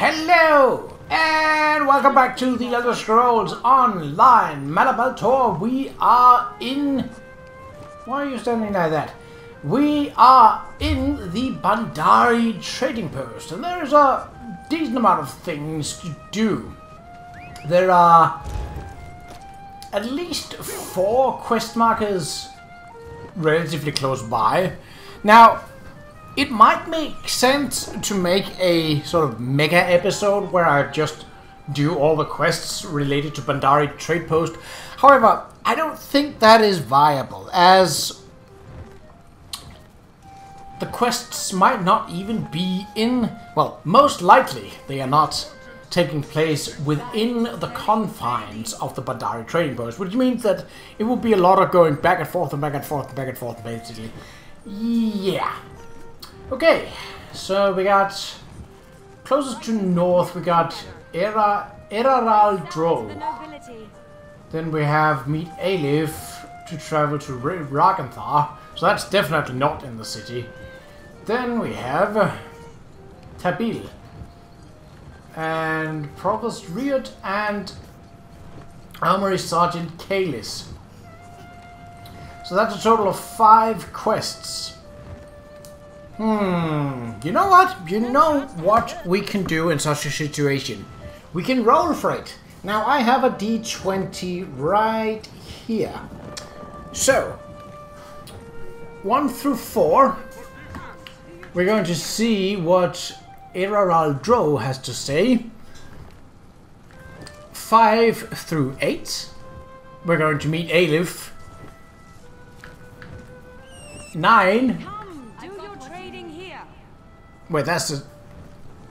Hello, and welcome back to the Elder Scrolls Online Malabal Tor. We are in. Why are you standing like that? We are in the Baandari trading post, and there is a decent amount of things to do. There are at least four quest markers relatively close by. Now, it might make sense to make a sort of mega episode where I just do all the quests related to Baandari Trade Post. However, I don't think that is viable, as the quests might not even be in. Well, most likely they are not taking place within the confines of the Baandari Trading Post, which means that it will be a lot of going back and forth and back and forth and back and forth, basically. Yeah. Okay, so we got closest to north, we got Era Eraral-dro. Then we have Meet Alif to travel to Ragnthar, so that's definitely not in the city. Then we have Tabil and Provost Riot and Armory Sergeant Kalis. So that's a total of five quests. Hmm, you know what? You know what we can do in such a situation. We can roll for it. Now I have a d20 right here. So, 1 through 4, we're going to see what Eraral-dro has to say. 5 through 8, we're going to meet Alif. 9, Wait, that's the...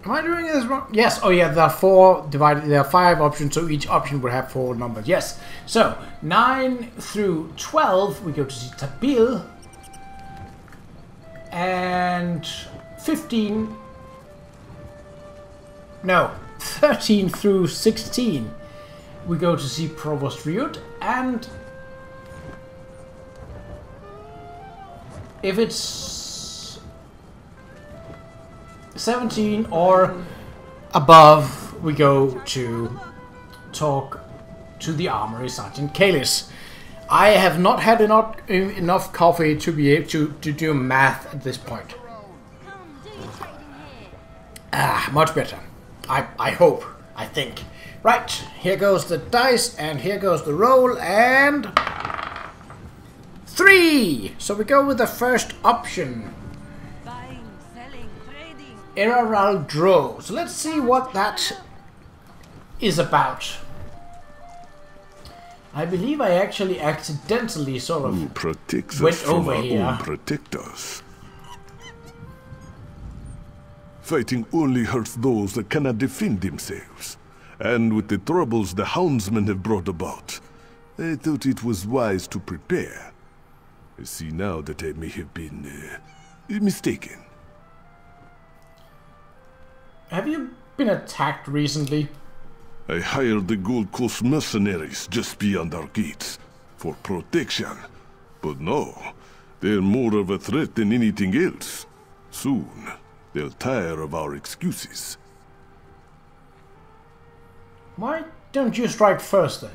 Am I doing this wrong? Yes. Oh, yeah. There are four divided. There are five options, so each option would have four numbers. Yes. So nine through twelve, we go to see Tabil, and fifteen. No, thirteen through sixteen, we go to see Provost Riot, and if it's 17 or above, we go to talk to the armory sergeant Kalis. I have not had enough, enough coffee to be able to, to do math at this point. Ah, much better. I, I hope. I think. Right, here goes the dice, and here goes the roll, and... Three! So we go with the first option. Eraral-dro. So let's see what that is about. I believe I actually accidentally sort of Who protects went us from over our here. own protectors. Fighting only hurts those that cannot defend themselves. And with the troubles the houndsmen have brought about, I thought it was wise to prepare. I see now that I may have been uh, mistaken. Have you been attacked recently? I hired the Gold Coast mercenaries just beyond our gates for protection. But no, they're more of a threat than anything else. Soon, they'll tire of our excuses. Why don't you strike first then?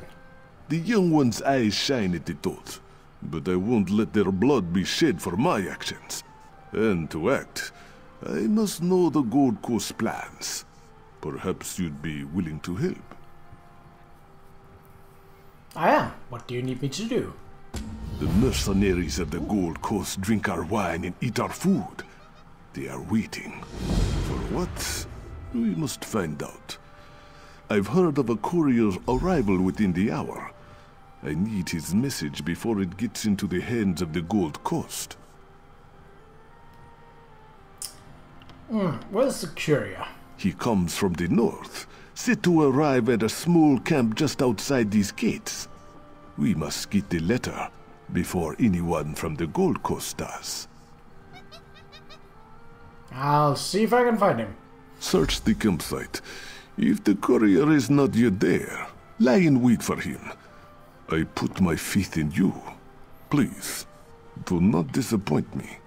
The young one's eyes shine at the thought, but I won't let their blood be shed for my actions. And to act, I must know the Gold Coast plans. Perhaps you'd be willing to help. I am. What do you need me to do? The mercenaries of the Gold Coast drink our wine and eat our food. They are waiting. For what? We must find out. I've heard of a courier's arrival within the hour. I need his message before it gets into the hands of the Gold Coast. Hmm, where's the courier? He comes from the north, set to arrive at a small camp just outside these gates. We must get the letter before anyone from the Gold Coast does. I'll see if I can find him. Search the campsite. If the courier is not yet there, lie in wait for him. I put my faith in you. Please, do not disappoint me.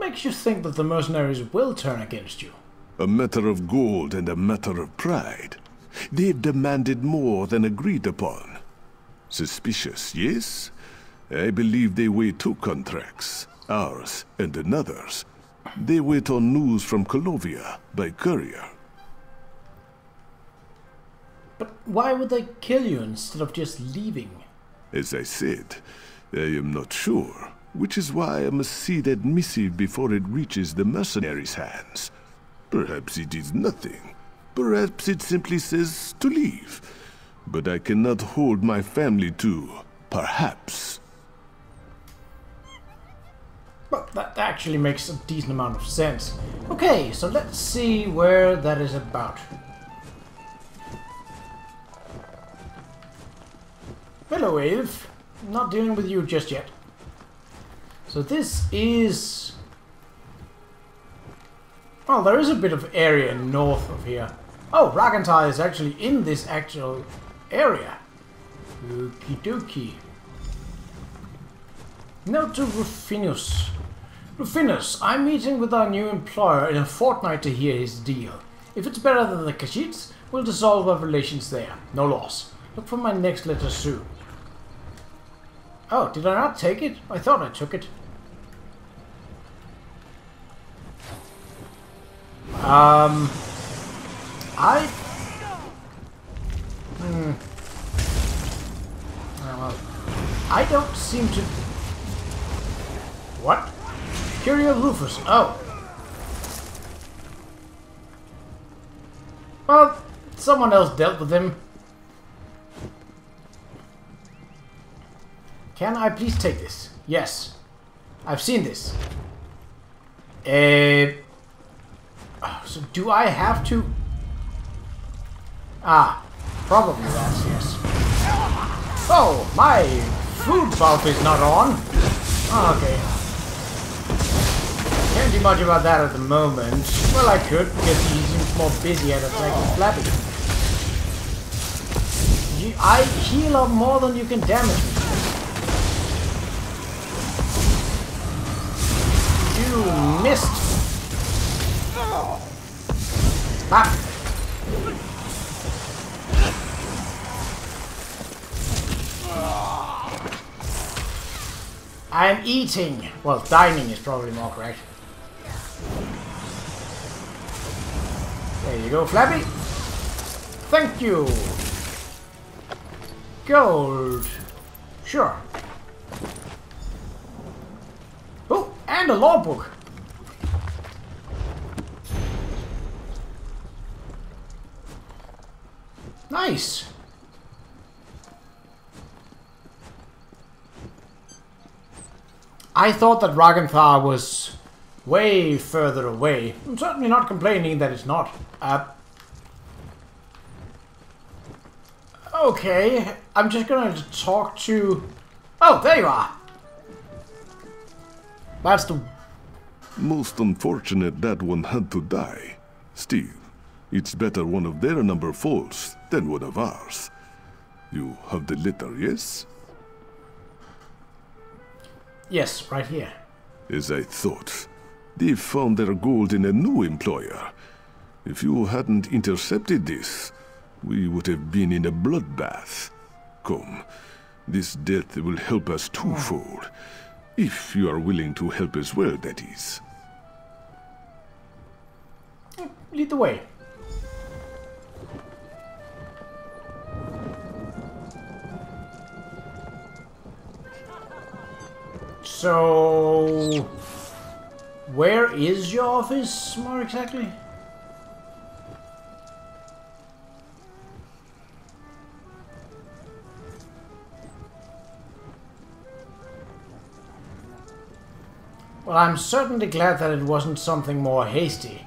Makes you think that the mercenaries will turn against you? A matter of gold and a matter of pride. They've demanded more than agreed upon. Suspicious, yes? I believe they wait two contracts, ours and another's. They wait on news from Colovia by courier. But why would they kill you instead of just leaving? As I said, I am not sure, which is why I must see that missive before it reaches the mercenaries' hands. Perhaps it is nothing. Perhaps it simply says to leave. But I cannot hold my family to perhaps. Well, that actually makes a decent amount of sense. Okay, so let's see where that is about. Hello, Eve. Not dealing with you just yet. So this is... Well, there is a bit of area north of here. Oh, Ragnthar is actually in this actual area. Okie dokie. Note to Rufinus. Rufinus, I'm meeting with our new employer in a fortnight to hear his deal. If it's better than the Khajiits, we'll dissolve our relations there. No loss. Look for my next letter soon. Oh, did I not take it? I thought I took it. Um, I. Hmm. Well, I don't seem to. What? Curio Rufus. Oh. Well, someone else dealt with him. Can I please take this? Yes. I've seen this. Uh, so do I have to... Ah, probably that's yes. Oh, my food buff is not on. Okay. Can't do much about that at the moment. Well, I could, because he seems more busy at attacking Flappy. You, I heal up more than you can damage me. You missed. I'm eating. Well, dining is probably more correct. There you go, Flappy. Thank you. Gold. Sure. Oh, and a law book. Nice. I thought that Ragnthar was way further away. I'm certainly not complaining that it's not. Uh, okay, I'm just gonna talk to... Oh, there you are! That's the... Most unfortunate that one had to die. Still, it's better one of their number falls than one of ours. You have the letter, yes? Yes, right here. As I thought. They found their gold in a new employer. If you hadn't intercepted this, we would have been in a bloodbath. Come, this death will help us twofold. If you are willing to help as well, that is. Lead the way. So, where is your office more exactly? Well, I'm certainly glad that it wasn't something more hasty.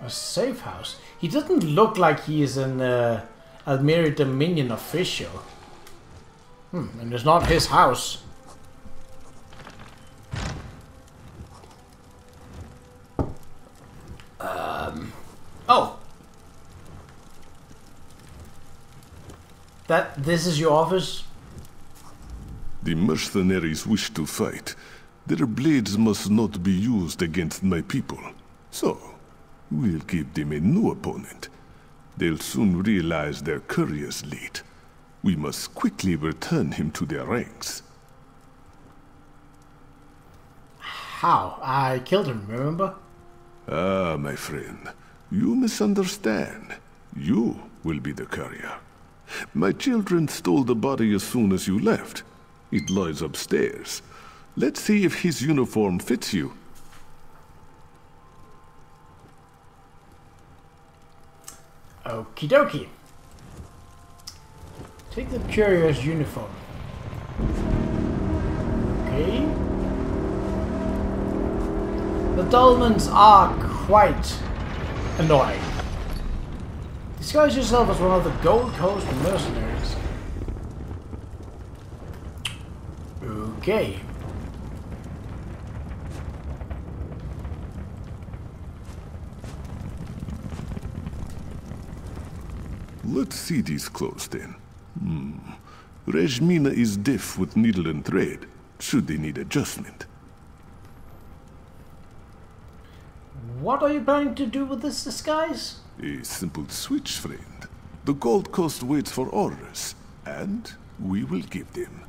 A safe house? He doesn't look like he is an uh, Dominion official. Hmm, and it's not his house. Um. Oh. That this is your office? The mercenaries wish to fight. Their blades must not be used against my people. So, we'll give them a new opponent. They'll soon realize their courier's late. We must quickly return him to their ranks. How? I killed him, remember? Ah, my friend. You misunderstand. You will be the courier. My children stole the body as soon as you left. It lies upstairs. Let's see if his uniform fits you. Okie dokie. Take the courier's uniform. Okay. The Dolmens are quite annoying. Disguise yourself as one of the Gold Coast mercenaries. Okay. Let's see these clothes then. Hmm. Rejmina is deaf with needle and thread, should they need adjustment. What are you planning to do with this disguise? A simple switch, friend. The Gold Coast waits for orders, and we will give them.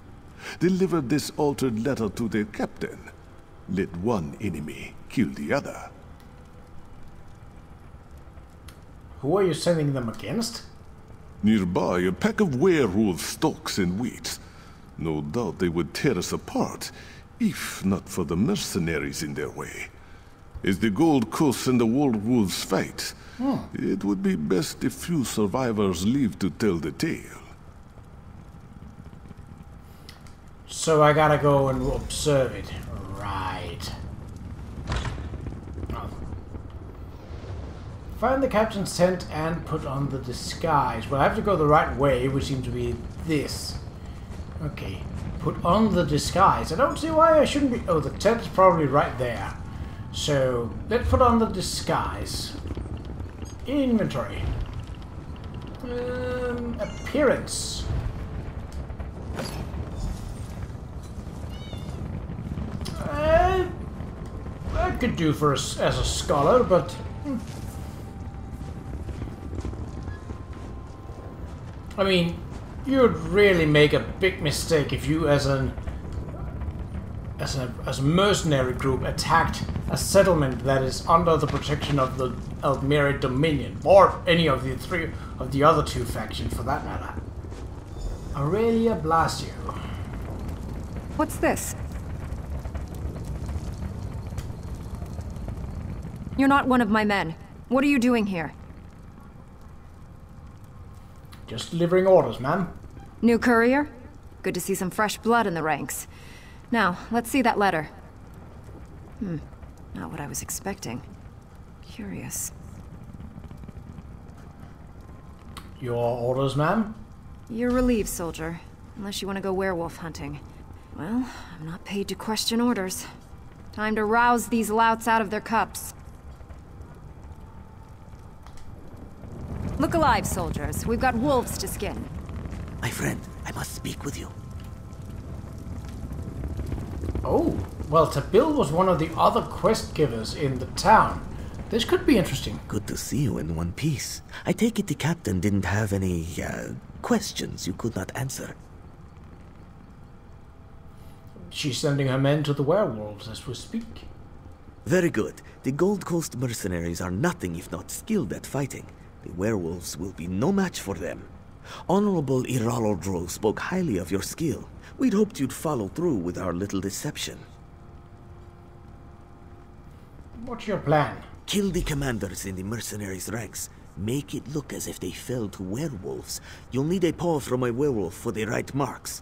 Deliver this altered letter to their captain. Let one enemy kill the other. Who are you sending them against? Nearby, a pack of werewolves stalks and waits. No doubt they would tear us apart, if not for the mercenaries in their way. As the Gold Coast and the werewolves fight, hmm. it would be best if few survivors live to tell the tale. So I gotta go and observe it. Right. Find the captain's tent and put on the disguise. Well, I have to go the right way, which seems to be this. Okay. Put on the disguise. I don't see why I shouldn't be... Oh, the tent is probably right there. So, let's put on the disguise. Inventory. Um, appearance. Uh, I could do for a as a scholar, but hmm. I mean, you'd really make a big mistake if you, as an as a as a mercenary group, attacked a settlement that is under the protection of the Aldmeri Dominion, or any of the three of the other two factions, for that matter. Aurelia Blasio. What's this? You're not one of my men. What are you doing here? Just delivering orders, ma'am. New courier? Good to see some fresh blood in the ranks. Now, let's see that letter. Hmm, not what I was expecting. Curious. Your orders, ma'am? You're relieved, soldier. Unless you want to go werewolf hunting. Well, I'm not paid to question orders. Time to rouse these louts out of their cups. Look alive, soldiers. We've got wolves to skin. My friend, I must speak with you. Oh, well, Tabil was one of the other quest givers in the town. This could be interesting. Good to see you in one piece. I take it the captain didn't have any, uh, questions you could not answer. She's sending her men to the werewolves as we speak. Very good. The Gold Coast mercenaries are nothing if not skilled at fighting. The werewolves will be no match for them. Honorable Iralodro spoke highly of your skill. We'd hoped you'd follow through with our little deception. What's your plan? Kill the commanders in the mercenaries' ranks. Make it look as if they fell to werewolves. You'll need a paw from a werewolf for the right marks.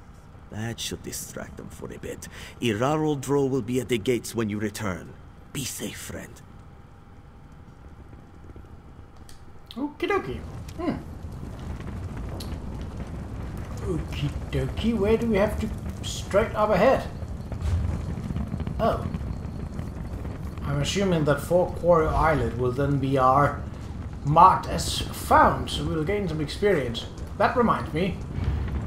That should distract them for a bit. Eraral-dro will be at the gates when you return. Be safe, friend. Okie dokie. Hmm. Okie dokie. Where do we have to straight up ahead? Oh. I'm assuming that Four Quarry Islet will then be our marked as found, so we'll gain some experience. That reminds me,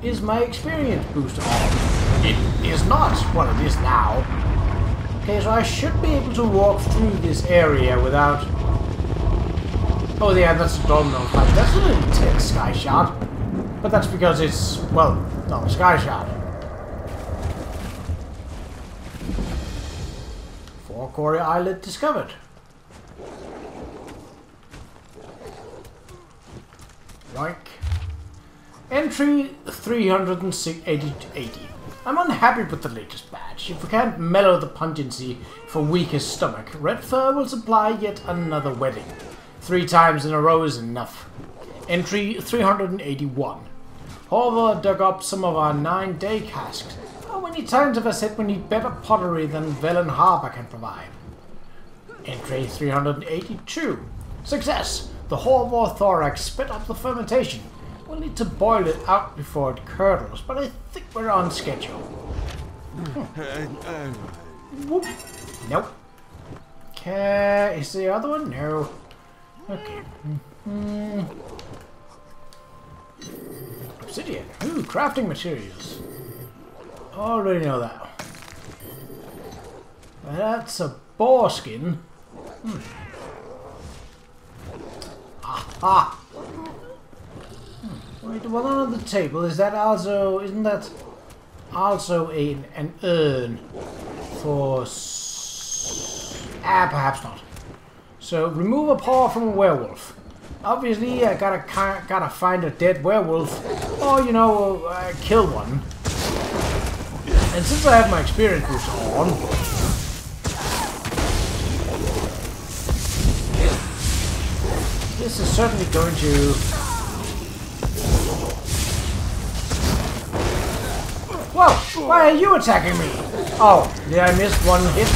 is my experience booster on? it is not. Well, it is now. Okay, so I should be able to walk through this area without... Oh yeah, that's a domino fight. That's a little intense sky shard. But that's because it's, well, not a sky shard. Four Quarry Islet discovered. Yoink. Entry 380. I'm unhappy with the latest batch. If we can't mellow the pungency for weakest stomach, Red Fur will supply yet another wedding. Three times in a row is enough. Entry 381. Horvath dug up some of our nine-day casks. How many times have I said we need better pottery than Velen Harbor can provide? Entry 382. Success! The Horvath thorax spit up the fermentation. We'll need to boil it out before it curdles, but I think we're on schedule. Whoop. Hmm. Nope. Okay, is the other one? No. Okay. Mm -hmm. Obsidian. Ooh, crafting materials. Already know that. That's a boar skin. Hmm. Aha! Wait, one on the table, is that also, isn't that also a, an urn for... ah, perhaps not. So, remove a paw from a werewolf. Obviously, I gotta gotta find a dead werewolf, or, you know, uh, kill one. And since I have my experience boost on, this is certainly going to Whoa! Why are you attacking me? Oh, did I miss one hit?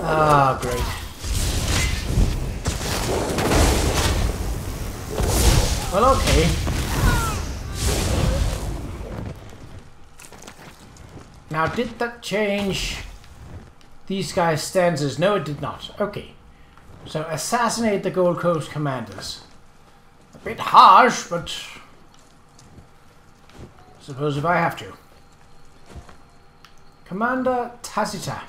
Ah, great. Well, okay. Now, did that change these guys' stances? No, it did not. Okay. So, assassinate the Gold Coast commanders. A bit harsh, but... suppose if I have to. Commander Tacita.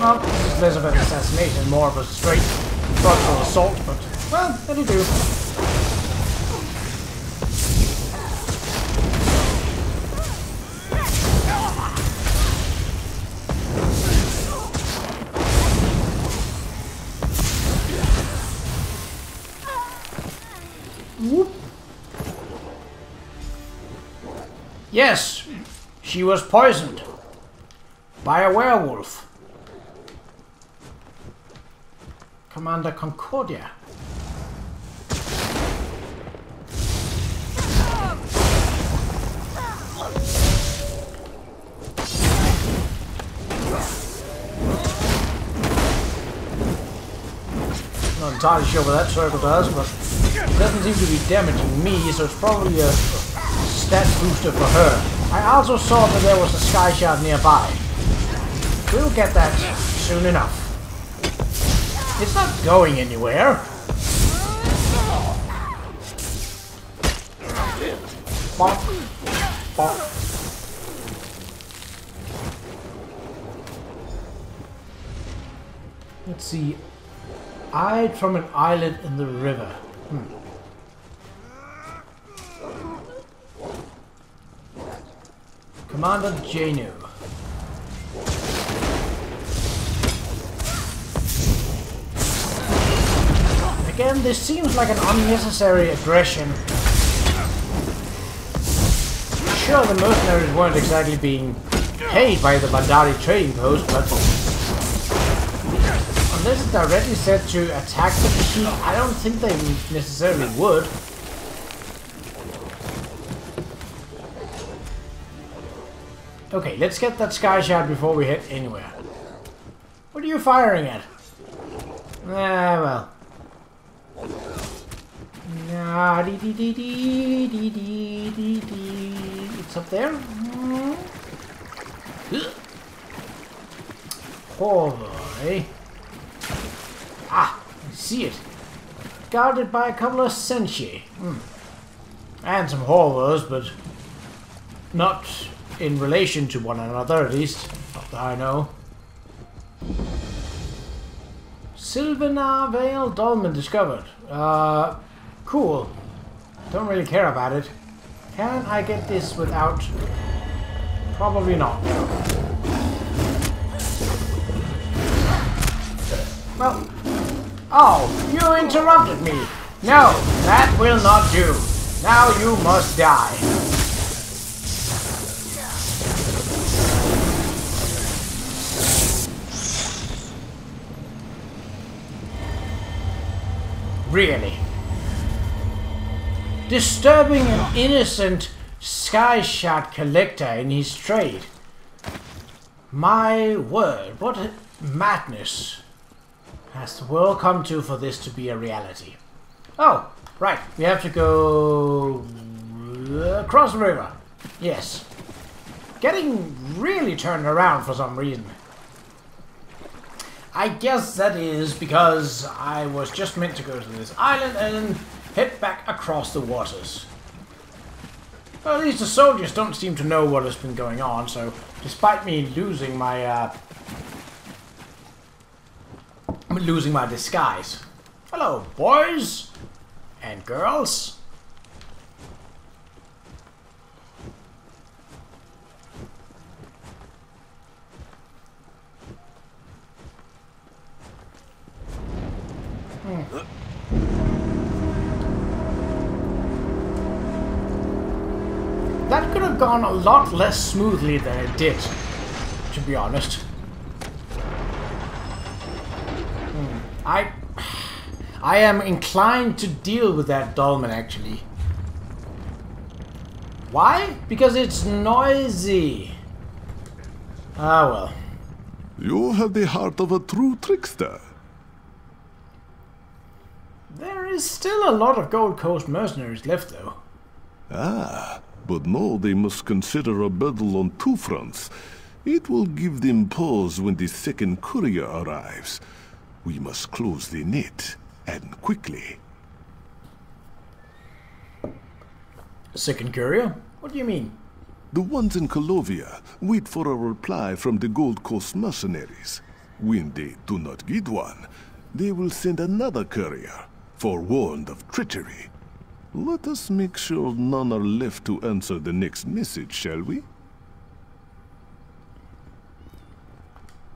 Well, this is less of an assassination, more of a straight frontal assault, but, well, that'll do. Yes, she was poisoned by a werewolf. Commander Concordia. Not entirely sure what that circle does, but it doesn't seem to be damaging me, so it's probably a stat booster for her. I also saw that there was a sky shard nearby. We'll get that soon enough. It's not going anywhere. Bonk. Bonk. Let's see. Eyed from an island in the river. Hmm. Commander Janu. Again, this seems like an unnecessary aggression. Sure, the mercenaries weren't exactly being paid by the Baandari trading post, but unless it's directly said to attack the machine, I don't think they necessarily would. Okay, let's get that sky shard before we hit anywhere. What are you firing at? Ah, well. Nah, dee dee dee dee dee dee dee dee. It's up there. Boy. Ah, I see it. Guarded by a couple of Senche. Hmm. And some Hoarvors, but not in relation to one another, at least. Not that I know. Silvenar Vale Dolmen discovered. Uh, cool. Don't really care about it. Can I get this without... Probably not. Well... Oh, you interrupted me. No, that will not do. Now you must die. Really? Disturbing an innocent sky shard collector in his trade. My word, what madness has the world come to for this to be a reality? Oh, right, we have to go across the river. Yes. Getting really turned around for some reason. I guess that is because I was just meant to go to this island and head back across the waters. Well, at least the soldiers don't seem to know what has been going on, so despite me losing my, uh, losing my disguise. Hello, boys and girls. That could have gone a lot less smoothly than it did, to be honest. Hmm. I... I am inclined to deal with that dolmen, actually. Why? Because it's noisy. Ah, well. You have the heart of a true trickster. There is still a lot of Gold Coast mercenaries left, though. Ah, but now they must consider a battle on two fronts. It will give them pause when the second courier arrives. We must close the net, and quickly. Second courier? What do you mean? The ones in Colovia wait for a reply from the Gold Coast mercenaries. When they do not get one, they will send another courier, forewarned of treachery. Let us make sure none are left to answer the next message, shall we?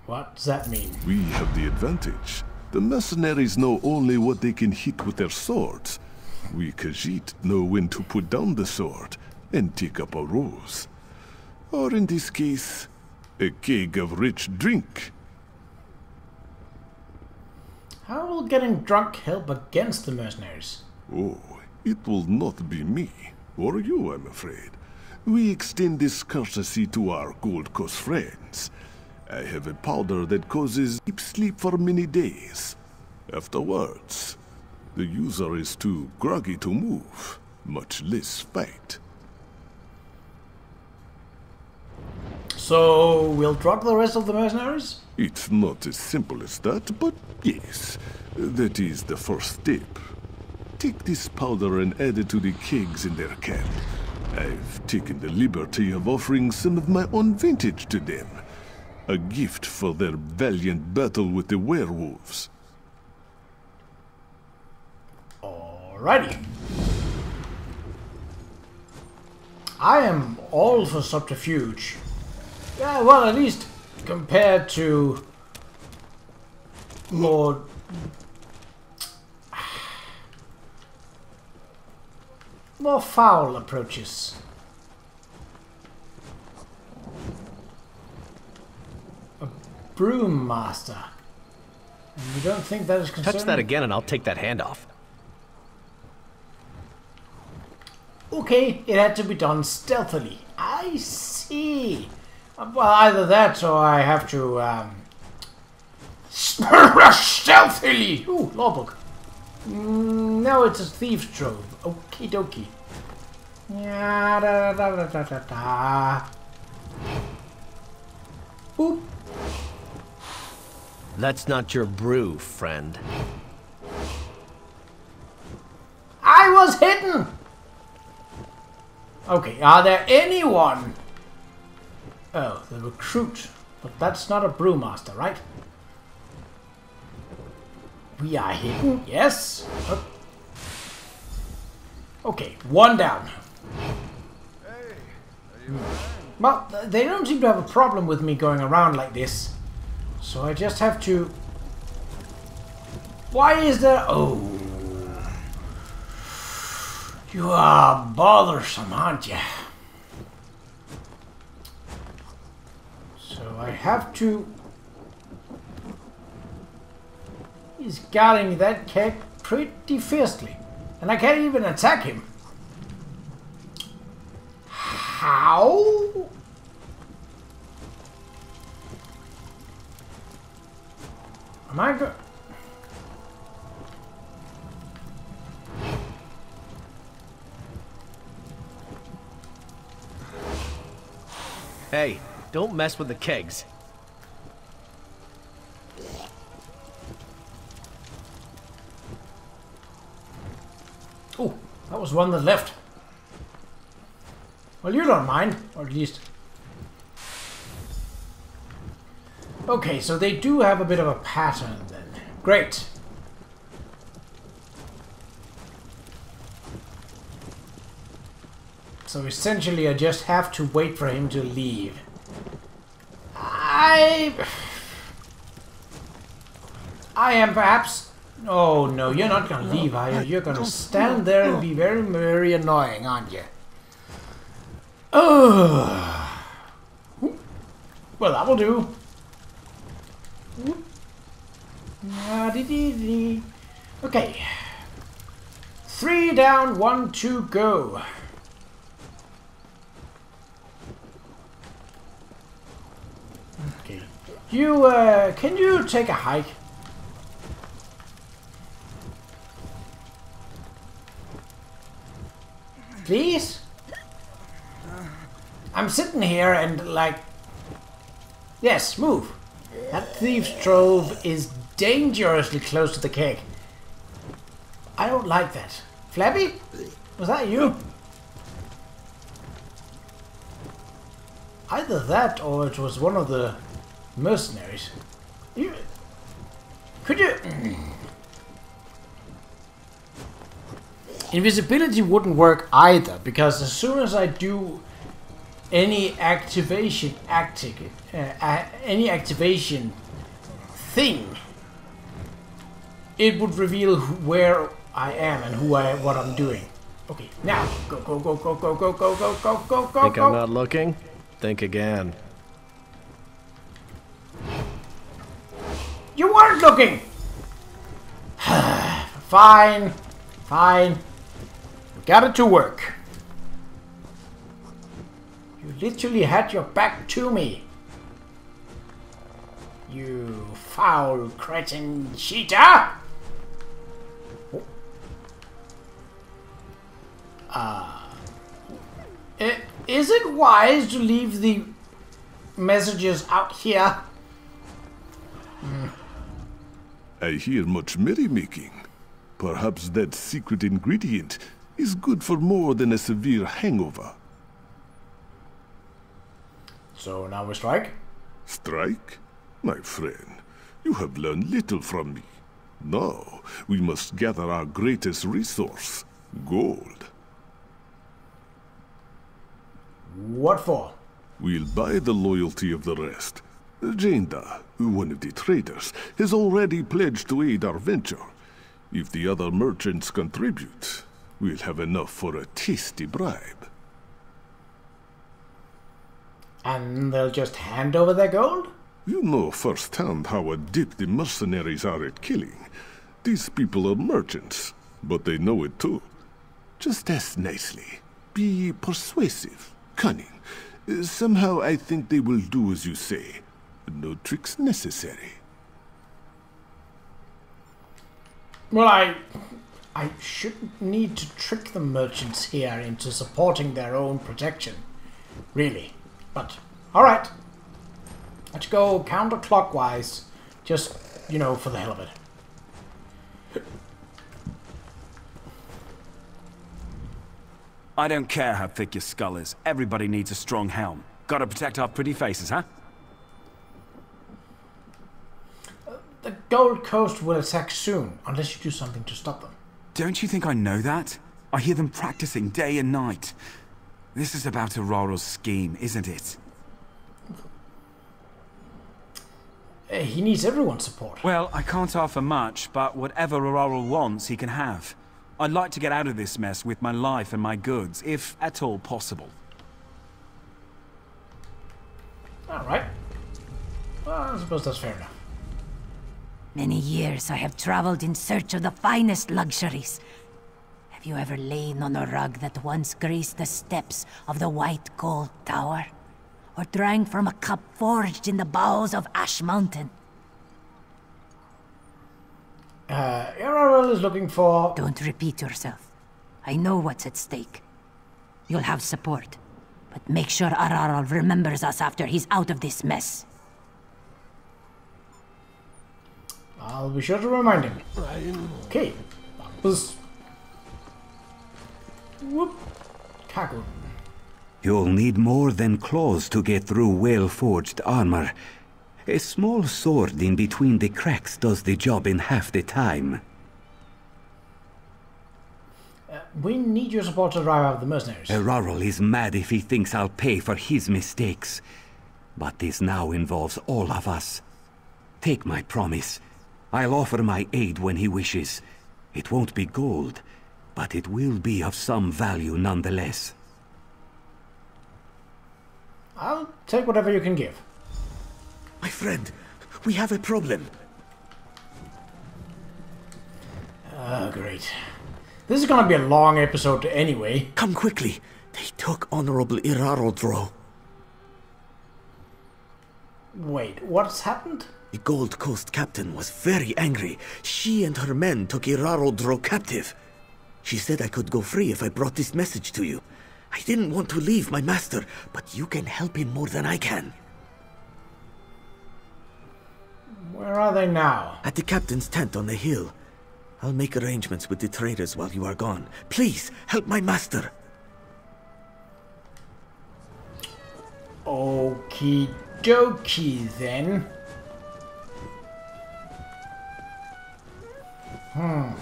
What does that mean? We have the advantage. The mercenaries know only what they can hit with their swords. We Khajiit know when to put down the sword and take up a rose. Or in this case, a keg of rich drink. How will getting drunk help against the mercenaries? Oh, it will not be me, or you, I'm afraid. We extend this courtesy to our Gold Coast friends. I have a powder that causes deep sleep for many days. Afterwards, the user is too groggy to move, much less fight. So, we'll drop the rest of the mercenaries? It's not as simple as that, but yes, that is the first step. Take this powder and add it to the kegs in their camp. I've taken the liberty of offering some of my own vintage to them. A gift for their valiant battle with the werewolves. Alrighty. I am all for subterfuge. Yeah, well, at least compared to Lord... More foul approaches. A broom master. And you don't think that is concerning? Touch that again and I'll take that hand off. Okay, it had to be done stealthily. I see. Well, either that or I have to, um... stealthily! Ooh, law book. Mm, no, it's a thief's trove. Okie dokie. Yeah, da da da da da da. Boop. That's not your brew, friend. I was hidden! Okay, are there anyone Oh, the recruit. But that's not a brewmaster, right? We are hidden, yes. Oh. Okay, one down. Well, they don't seem to have a problem with me going around like this. So I just have to... Why is there... Oh. You are bothersome, aren't you? So I have to... He's guarding that keg pretty fiercely. And I can't even attack him. How? Am I go- Hey, don't mess with the kegs. Oh, that was one that left. Well, you don't mind, or at least. Okay, so they do have a bit of a pattern then. Great. So essentially, I just have to wait for him to leave. I. I am perhaps. Oh no, you're not gonna leave, are you? You're gonna stand there and be very, very annoying, aren't you? Oh. Well, that will do. Okay. Three down, one to go. Okay. You, uh, can you take a hike? Please? I'm sitting here and like... Yes, move. That thief's trove is dangerously close to the keg. I don't like that. Flabby? Was that you? Either that or it was one of the mercenaries. You... Could you... Invisibility wouldn't work either, because as soon as I do any activation actic, uh, uh, any activation thing, it would reveal wh- where I am and who I what I'm doing. Okay, now go go go go go go go go go go go Think go. I'm not looking? Think again. You weren't looking. fine, fine. We got it to work. You literally had your back to me. You foul cretin cheater! Ah. I- is it wise to leave the messages out here? I hear much merrymaking. Perhaps that secret ingredient is good for more than a severe hangover. So now we strike? Strike? My friend, you have learned little from me. Now, we must gather our greatest resource, gold. What for? We'll buy the loyalty of the rest. Janda, one of the traders, has already pledged to aid our venture. If the other merchants contribute, we'll have enough for a tasty bribe. And they'll just hand over their gold? You know firsthand how adept the mercenaries are at killing. These people are merchants, but they know it too. Just ask nicely. Be persuasive, cunning. Somehow I think they will do as you say. No tricks necessary. Well, I. I shouldn't need to trick the merchants here into supporting their own protection. Really. But, alright. Let's go counterclockwise. Just, you know, for the hell of it. I don't care how thick your skull is. Everybody needs a strong helm. Gotta protect our pretty faces, huh? The Gold Coast will attack soon, unless you do something to stop them. Don't you think I know that? I hear them practicing day and night. This is about Eraral's scheme, isn't it? Uh, he needs everyone's support. Well, I can't offer much, but whatever Aurora wants, he can have. I'd like to get out of this mess with my life and my goods, if at all possible. Alright. Well, I suppose that's fair enough. Many years I have traveled in search of the finest luxuries. Have you ever lain on a rug that once graced the steps of the White Gold Tower? Or drank from a cup forged in the bowels of Ash Mountain? Uh, Eraral is looking for... Don't repeat yourself. I know what's at stake. You'll have support. But make sure Eraral remembers us after he's out of this mess. I'll be sure to remind him. Okay. That was... Whoop. You'll need more than claws to get through well-forged armor. A small sword in between the cracks does the job in half the time. Uh, we need your support to drive out the mercenaries. Eraral is mad if he thinks I'll pay for his mistakes. But this now involves all of us. Take my promise. I'll offer my aid when he wishes. It won't be gold, but it will be of some value nonetheless. I'll take whatever you can give. My friend, we have a problem. Oh, great. This is gonna be a long episode anyway. Come quickly. They took Honorable Eraral-dro. Wait, what's happened? The Gold Coast captain was very angry. She and her men took Eraral-dro captive. She said I could go free if I brought this message to you. I didn't want to leave my master, but you can help him more than I can. Where are they now? At the captain's tent on the hill. I'll make arrangements with the traders while you are gone. Please, help my master. Okie dokie then. Hmm.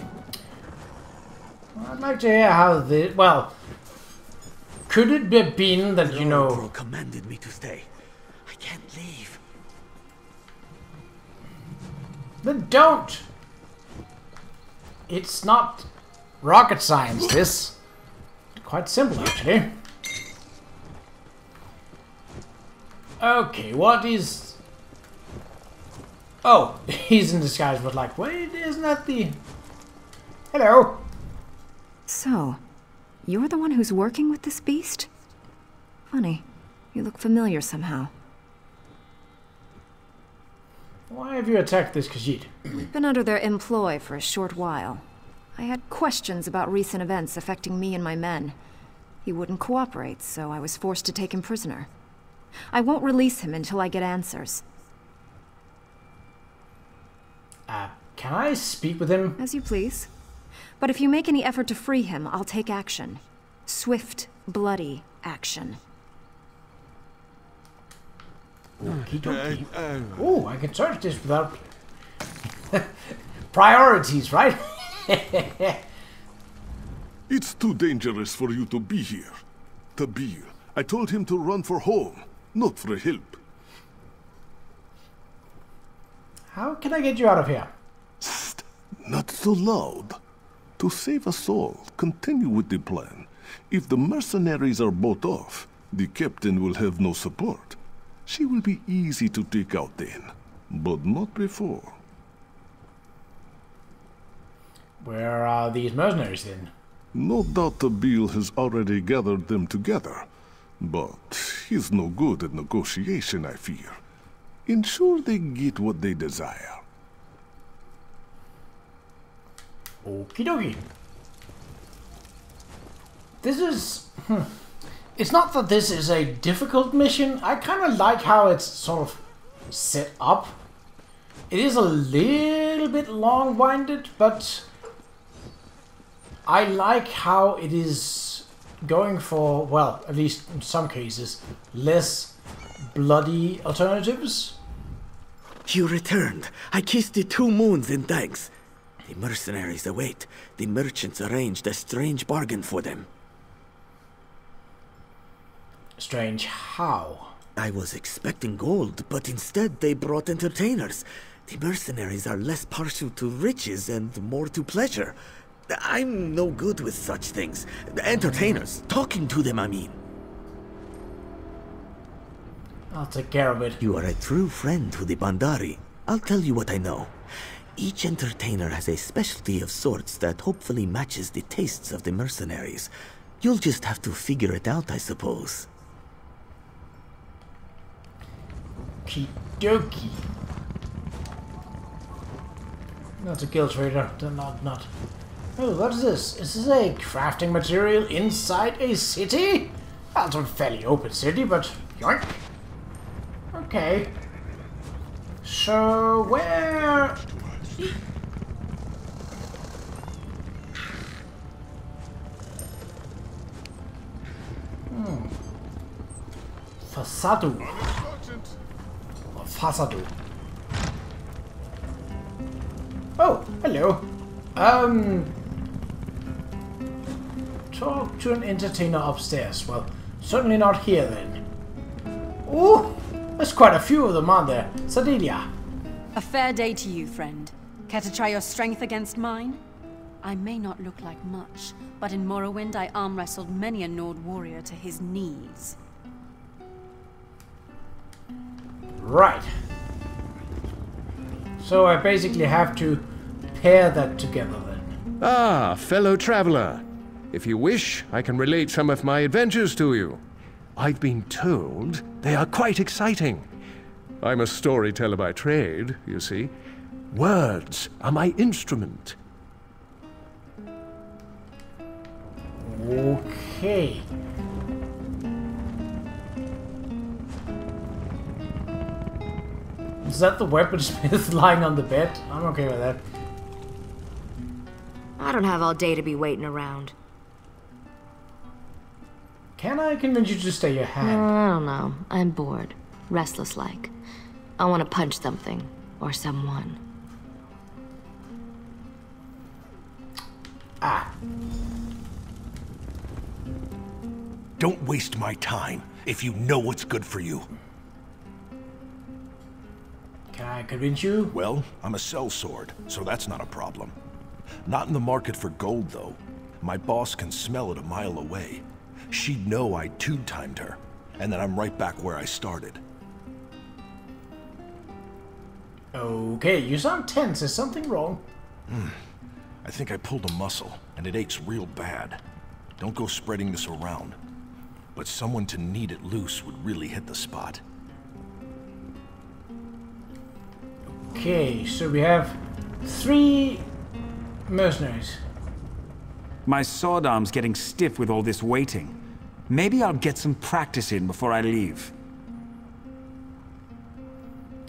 I'd like to hear how the well. Could it be been that you know? Eraral-dro commanded me to stay. I can't leave. Then don't. It's not rocket science. This quite simple actually. Okay, what is? Oh, he's in disguise, but like, wait, isn't that the? Hello. So, you're the one who's working with this beast? Funny. You look familiar somehow. Why have you attacked this Khajiit? We've been under their employ for a short while. I had questions about recent events affecting me and my men. He wouldn't cooperate, so I was forced to take him prisoner. I won't release him until I get answers. Uh, can I speak with him? As you please. But if you make any effort to free him, I'll take action. Swift, bloody action. Okie dokie. Oh, I can search this without priorities, right? It's too dangerous for you to be here. Tabil, I told him to run for home, not for help. How can I get you out of here? Not so loud. To save us all, continue with the plan. If the mercenaries are bought off, the captain will have no support. She will be easy to take out then, but not before. Where are these mercenaries then? No doubt Tabil has already gathered them together, but he's no good at negotiation, I fear. Ensure they get what they desire. Okie dokie. This is. Hmm. It's not that this is a difficult mission. I kind of like how it's sort of set up. It is a little bit long winded, but I like how it is going for, well, at least in some cases, less bloody alternatives. You returned. I kissed the two moons in thanks. The mercenaries await. The merchants arranged a strange bargain for them. Strange how? I was expecting gold, but instead they brought entertainers. The mercenaries are less partial to riches and more to pleasure. I'm no good with such things. Entertainers, talking to them, I mean. I'll take care of it. You are a true friend to the Baandari. I'll tell you what I know. Each entertainer has a specialty of sorts that hopefully matches the tastes of the mercenaries. You'll just have to figure it out, I suppose. Kidoki. That's a guild trader. Not, not. Oh, what is this? Is this a crafting material inside a city? Well, it's a fairly open city, but yoink. Okay. So, where... Hmm. Fasadu. Oh, hello. Um... Talk to an entertainer upstairs. Well, certainly not here then. Ooh, there's quite a few of them, aren't there? Sadilia. A fair day to you, friend. Care to try your strength against mine? I may not look like much, but in Morrowind I arm wrestled many a Nord warrior to his knees. Right. So I basically have to pair that together then. Ah, fellow traveler. If you wish, I can relate some of my adventures to you. I've been told they are quite exciting. I'm a storyteller by trade, you see. Words are my instrument. Okay. Is that the weaponsmith lying on the bed? I'm okay with that. I don't have all day to be waiting around. Can I convince you to stay your Uh, hand? I don't know. I'm bored. Restless like. I want to punch something. Or someone. Ah, Don't waste my time if you know what's good for you. can I convince you? Well, I'm a sellsword, so that's not a problem. Not in the market for gold, though. My boss can smell it a mile away. She'd know I two-timed her, and then I'm right back where I started. Okay, you sound tense. Is something wrong? I think I pulled a muscle, and it aches real bad. Don't go spreading this around. But someone to knead it loose would really hit the spot. Okay, so we have three mercenaries. My sword arm's getting stiff with all this waiting. Maybe I'll get some practice in before I leave.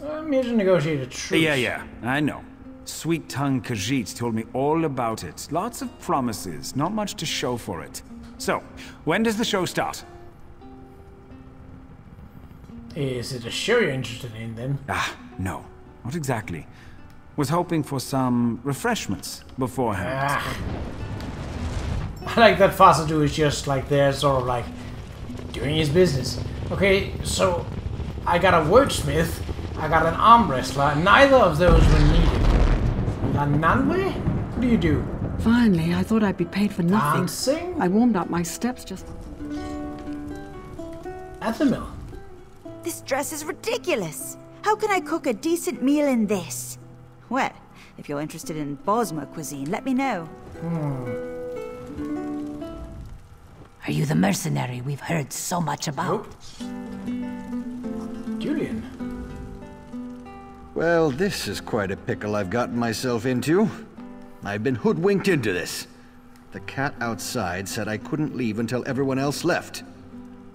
I'm here to negotiate a truce. Yeah, yeah, I know. Sweet tongue Khajiit told me all about it. Lots of promises, not much to show for it. So, when does the show start? Is it a show you're interested in then? Ah, no, not exactly. Was hoping for some refreshments beforehand. Ah. I like that Fasadu is just like there, sort of like doing his business. Okay, so I got a wordsmith, I got an arm wrestler, neither of those were needed. Lananwe? What do you do? Finally, I thought I'd be paid for nothing. Dancing? I warmed up my steps just. At the mill. This dress is ridiculous. How can I cook a decent meal in this? Well, if you're interested in Bosmer cuisine, let me know. Hmm. Are you the mercenary we've heard so much about? Nope. Julian. Well, this is quite a pickle I've gotten myself into. I've been hoodwinked into this. The cat outside said I couldn't leave until everyone else left.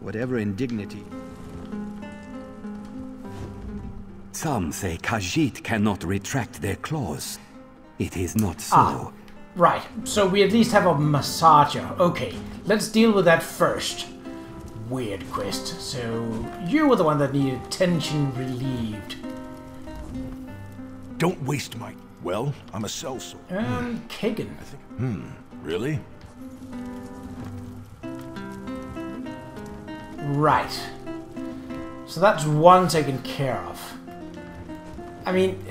Whatever indignity. Some say Khajiit cannot retract their claws. It is not so. Ah. Right, so we at least have a massager. Okay, let's deal with that first. weird quest, so you were the one that needed tension relieved. Don't waste my... Well, I'm a cell sellsword. Um, Kagan. I think... Hmm, really? Right. So that's one taken care of. I mean...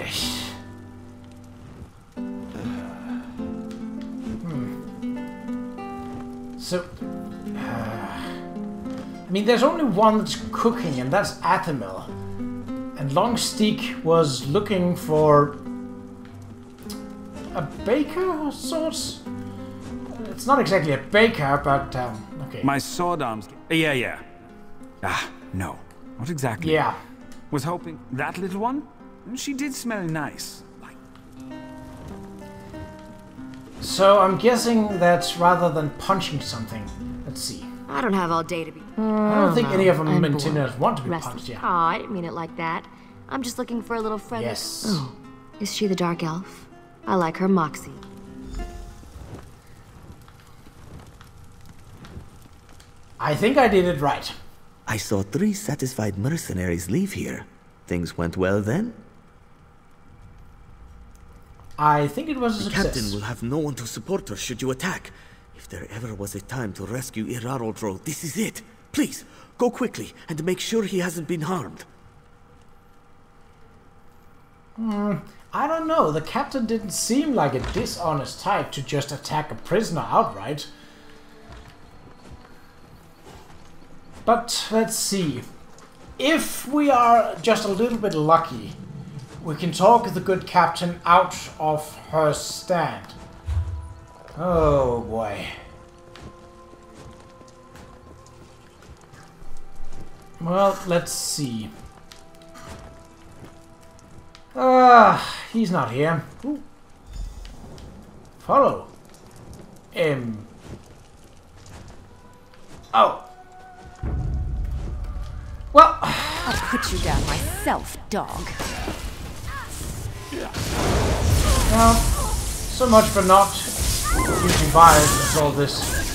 hmm. So... I mean, there's only one that's cooking, and that's Athemil. And Longsteak was looking for... a baker of sorts? It's not exactly a baker, but, um, okay. My sword arms. Yeah, yeah. Ah, no. Not exactly. Yeah. Was hoping that little one? She did smell nice. So I'm guessing that rather than punching something, let's see. I don't have all day to be. I don't think any of them I'm maintainers bored. want to be Restless. punched, yeah. Aw, I didn't mean it like that. I'm just looking for a little friend. Yes. Oh, is she the dark elf? I like her moxie. I think I did it right. I saw three satisfied mercenaries leave here. Things went well then? I think it was a The success. captain will have no one to support her should you attack. If there ever was a time to rescue Eraral-dro, this is it. Please, go quickly and make sure he hasn't been harmed. Hmm, I don't know. The captain didn't seem like a dishonest type to just attack a prisoner outright. But let's see. If we are just a little bit lucky, we can talk the good captain out of her stand. Oh boy. Well, let's see. Ah, he's not here. Ooh. Follow. Um. Oh. Well, I'll put you down myself, dog. well, so much for not using and all this.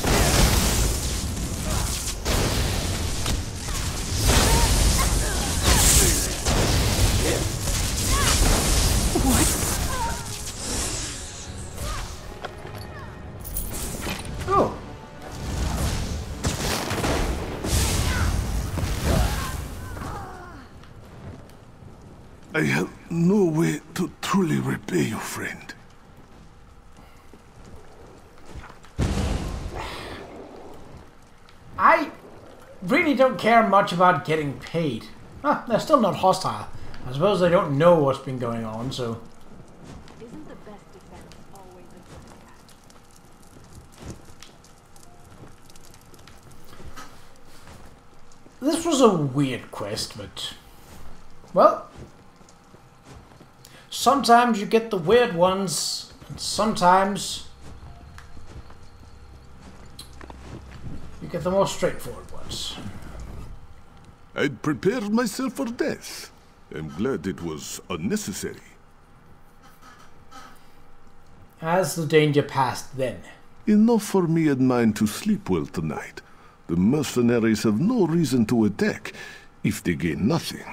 Care much about getting paid. Huh, they're still not hostile. I suppose they don't know what's been going on, so... This was a weird quest, but... Well... Sometimes you get the weird ones, and sometimes... You get the more straightforward ones. I'd prepared myself for death. I'm glad it was unnecessary. As the danger passed then. Enough for me and mine to sleep well tonight. The mercenaries have no reason to attack if they gain nothing.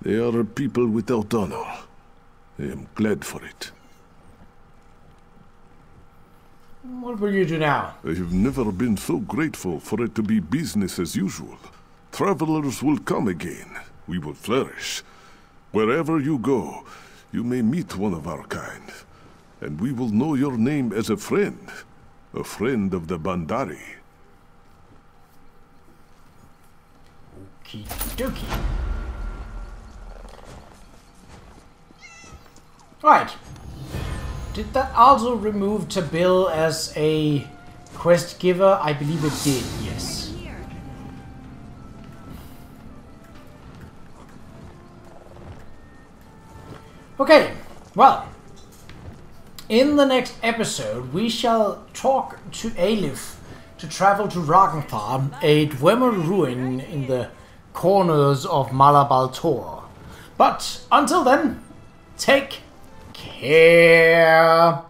They are a people without honor. I am glad for it. What will you do now? I have never been so grateful for it to be business as usual. Travelers will come again. We will flourish. Wherever you go, you may meet one of our kind. And we will know your name as a friend. A friend of the Baandari. Okie dokie. Right. Did that also remove Tabil as a quest giver? I believe it did, yes. Okay, well, in the next episode, we shall talk to Alif to travel to Ragnthar, a Dwemer ruin in the corners of Malabal Tor. But until then, take care.